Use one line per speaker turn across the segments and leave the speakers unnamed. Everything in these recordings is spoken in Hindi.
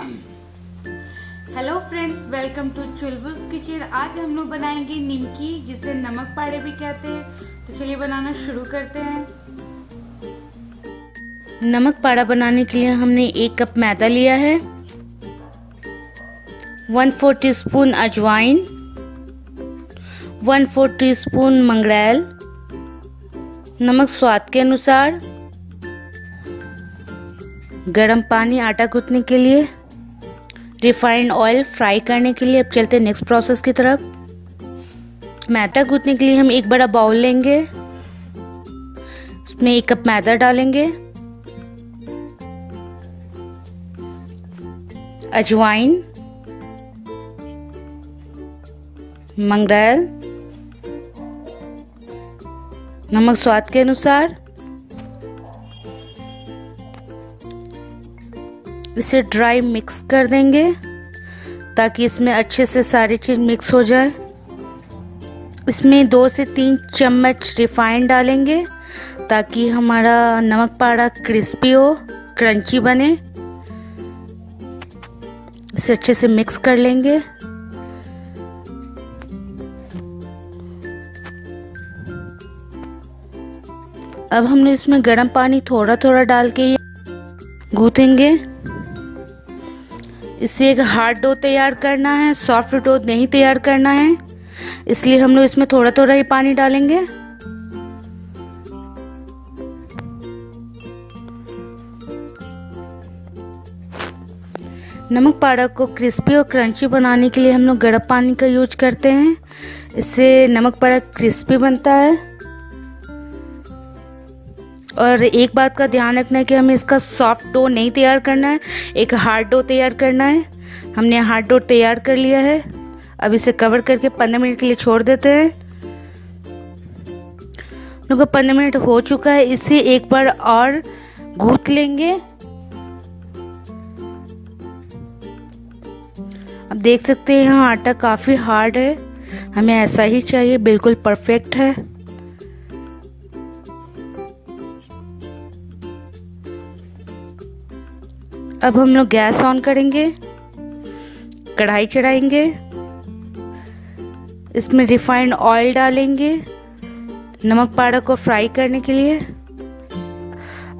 Hello friends welcome to Chulbul kitchen आज हम लोग बनाएँगे निमकी, जिसे नमक पाड़े भी कहते हैं। तो चलिए बनाना शुरू करते हैं।
नमक पाड़ा बनाने के लिए हमने एक कप मैदा लिया है। वन फोर टी स्पून अजवाइन। वन फोर टी स्पून मंगड़ैल नमक स्वाद के अनुसार। गरम पानी आटा गूंथने के लिए। रिफाइंड ऑयल फ्राई करने के लिए अब चलते हैं नेक्स्ट प्रोसेस की तरफ़। मैदा गूंथने के लिए हम एक बड़ा बाउल लेंगे। उसमें एक कप मैदा डालेंगे। अजवाइन। मंगरेल नमक स्वाद के अनुसार। इसे ड्राई मिक्स कर देंगे, ताकि इसमें अच्छे से सारी चीज़ मिक्स हो जाए। इसमें दो से तीन चम्मच रिफाइंड डालेंगे, ताकि हमारा नमक पाड़ा क्रिस्पी हो क्रंची बने। इसे अच्छे से मिक्स कर लेंगे। अब हमने इसमें गर्म पानी थोड़ा थोड़ा डाल के गूथेंगे। इससे एक हार्ड डो तैयार करना है सॉफ्ट डो नहीं तैयार करना है। इसलिए हम लोग इसमें थोड़ा थोड़ा ही पानी डालेंगे। नमक पाड़ा को क्रिस्पी और क्रंची बनाने के लिए हम लोग गर्म पानी का यूज़ करते हैं। इससे नमक पाड़ा क्रिस्पी बनता है। और एक बात का ध्यान रखना है कि हमें इसका सॉफ्ट डो नहीं तैयार करना है, एक हार्ड डो तैयार करना है। हमने हार्ड डो तैयार कर लिया है। अब इसे कवर करके पंद्रह मिनट के लिए छोड़ देते हैं। लोगों, पंद्रह मिनट हो चुका है, इसे एक बार और गूथ लेंगे। अब देख सकते हैं, यहाँ आटा काफ़ी हार्ड है। हमें ऐसा ही चाहिए, बिल्कुल परफेक्ट है। अब हम लोग गैस ऑन करेंगे, कढ़ाई चढ़ाएँगे, इसमें रिफाइंड ऑयल डालेंगे, नमक पाड़ा को फ्राई करने के लिए।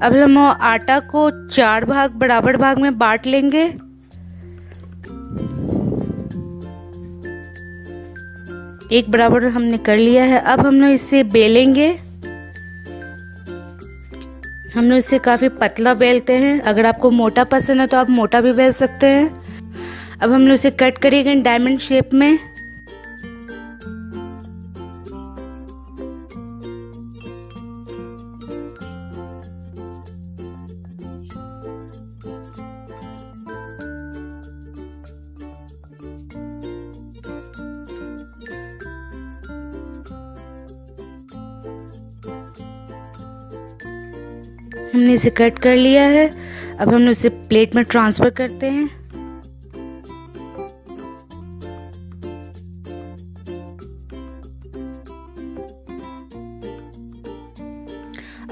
अब हम आटा को चार भाग, बराबर भाग में बांट लेंगे। एक बराबर हमने कर लिया है, अब हम लोग इसे बेलेंगे। हम लोग इसे काफ़ी पतला बेलते हैं। अगर आपको मोटा पसंद है तो आप मोटा भी बेल सकते हैं। अब हम लोग इसे कट करेंगे डायमंड शेप में। हमने इसे कट कर लिया है। अब हम इसे प्लेट में ट्रांसफ़र करते हैं।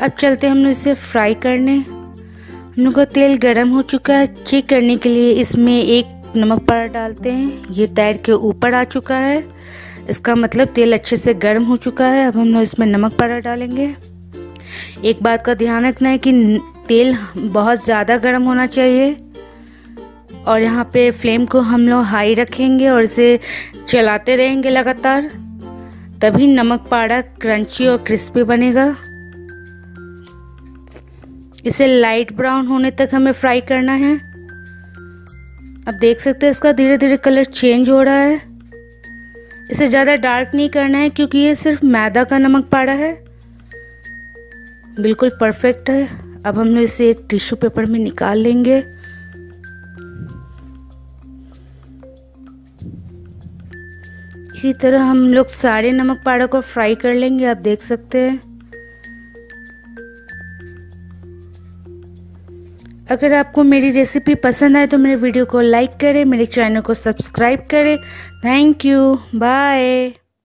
अब चलते हम लोग इसे फ्राई करने। हम लोग का तेल गर्म हो चुका है। चेक करने के लिए इसमें एक नमक पारा डालते हैं। ये तैर के ऊपर आ चुका है। इसका मतलब तेल अच्छे से गर्म हो चुका है। अब हम लोग इसमें नमक पारा डालेंगे। एक बात का ध्यान रखना है कि तेल बहुत ज़्यादा गर्म होना चाहिए। और यहाँ पे फ्लेम को हम लोग हाई रखेंगे और इसे चलाते रहेंगे लगातार। तभी नमक पाड़ा क्रंची और क्रिस्पी बनेगा। इसे लाइट ब्राउन होने तक हमें फ्राई करना है। अब देख सकते हैं इसका धीरे धीरे कलर चेंज हो रहा है। इसे ज़्यादा डार्क नहीं करना है क्योंकि ये सिर्फ़ मैदा का नमक पाड़ा है। बिल्कुल परफेक्ट है। अब हम लोग इसे एक टिश्यू पेपर में निकाल लेंगे। इसी तरह हम लोग सारे नमक पाड़ा को फ्राई कर लेंगे, आप देख सकते हैं। अगर आपको मेरी रेसिपी पसंद आए तो मेरे वीडियो को लाइक करें, मेरे चैनल को सब्सक्राइब करें। Thank you bye